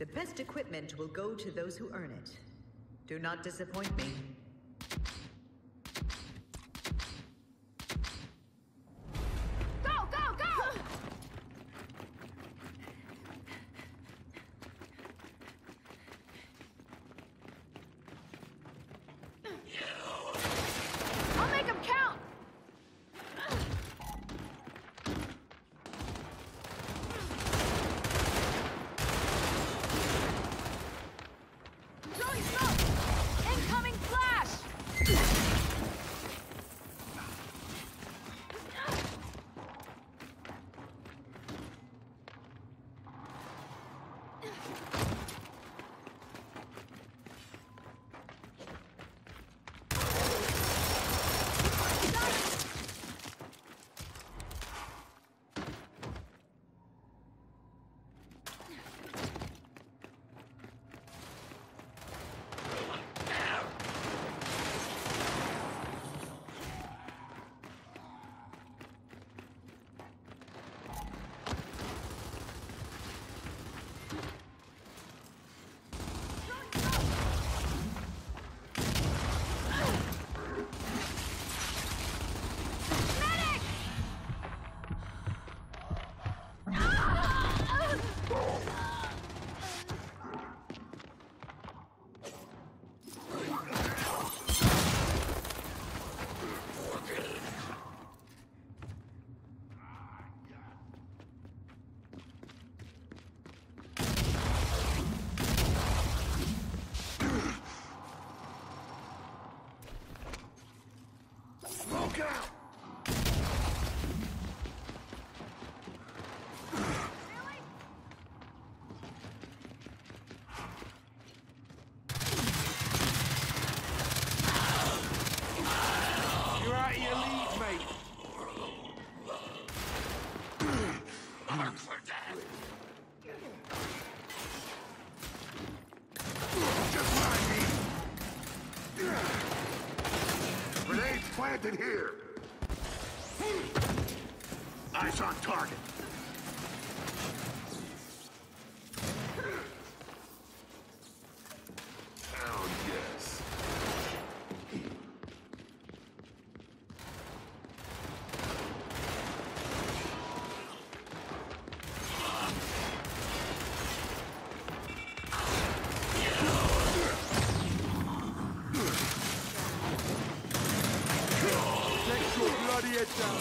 The best equipment will go to those who earn it. Do not disappoint me. Planted here. Eyes on target. Bloody head down.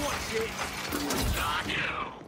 Watch it! Medic!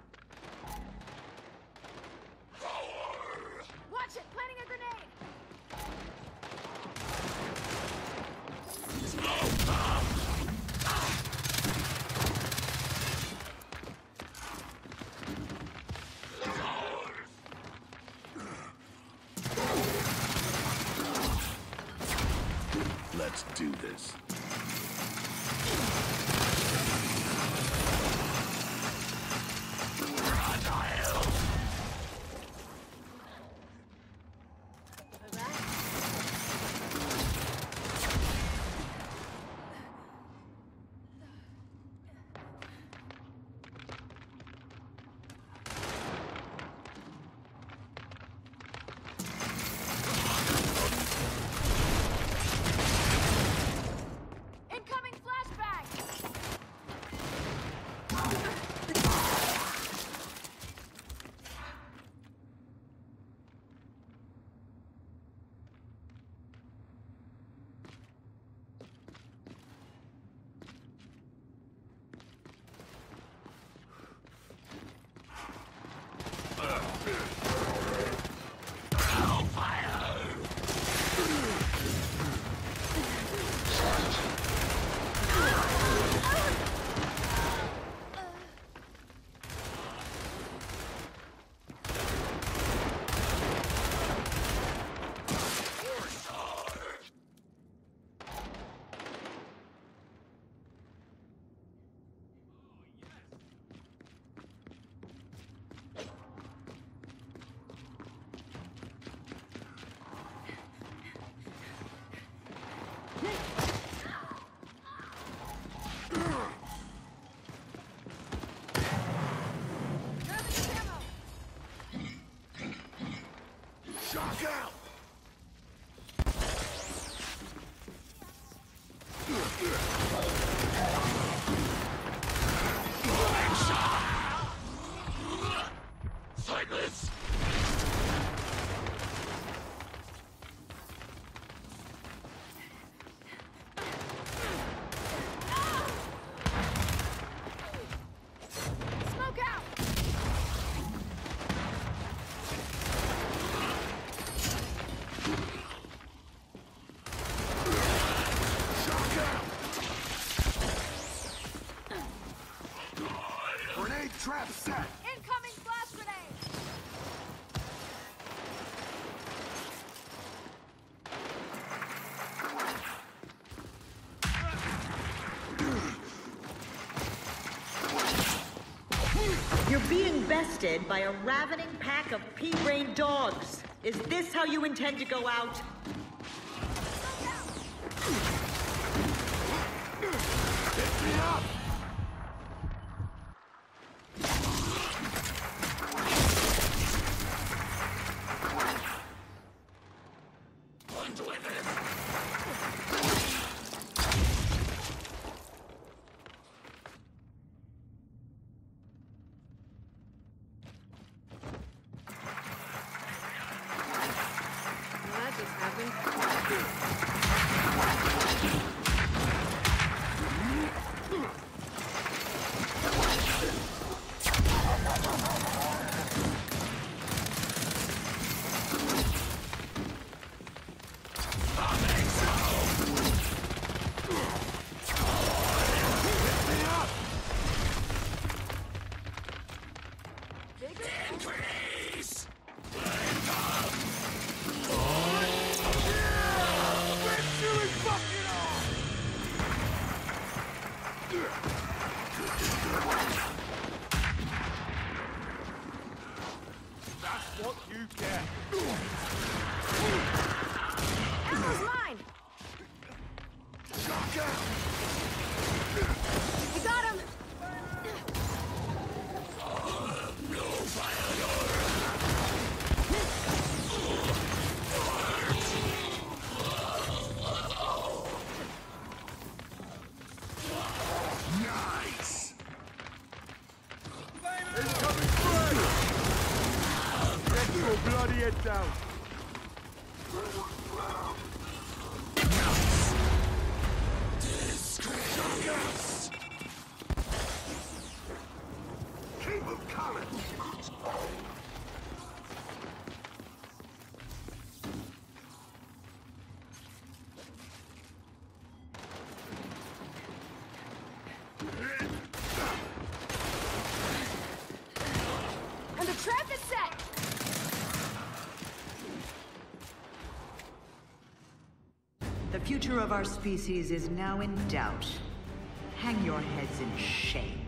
Watch it! Planting a grenade! Let's do this. You're being bested by a ravening pack of pea-brain dogs. Is this how you intend to go out? what you get. Get down. Future of our species is now in doubt. Hang your heads in shame.